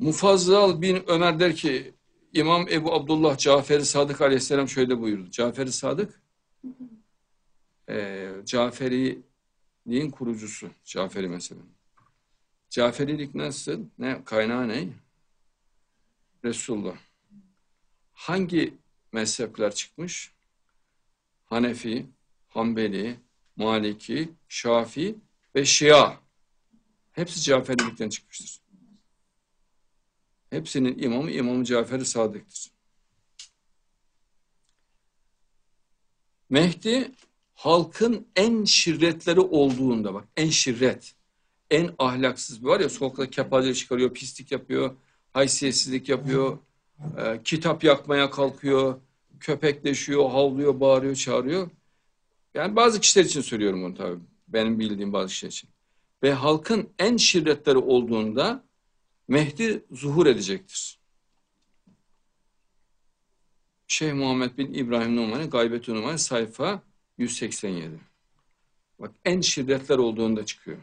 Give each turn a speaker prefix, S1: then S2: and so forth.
S1: Mufazzal bin Ömer der ki İmam Ebu Abdullah Cafer-i Sadık aleyhisselam şöyle buyurdu. Cafer-i Sadık eee Caferiliğin kurucusu. Caferi mezhebinin. Caferilik nasıl? Ne? Kaynağı ne? Resulullah. Hangi mezhepler çıkmış? Hanefi, Hanbeli, Maliki, Şafi ve Şia. Hepsi Caferilikten çıkmıştır. Hepsinin imamı İmam Cafer-i Sadık'tır. Mehdi halkın en şirretleri olduğunda bak en şirret, en ahlaksız var ya sokakta kepaze çıkarıyor, pislik yapıyor, haysiyetsizlik yapıyor, e, kitap yakmaya kalkıyor, köpekleşiyor, havlıyor, bağırıyor, çağırıyor. Yani bazı kişiler için söylüyorum bunu tabii. Benim bildiğim bazı kişiler için. Ve halkın en şirretleri olduğunda Mehdi zuhur edecektir. Şeyh Muhammed bin İbrahim Numane Gaybet-i sayfa 187. Bak en şiddetler olduğunda çıkıyor.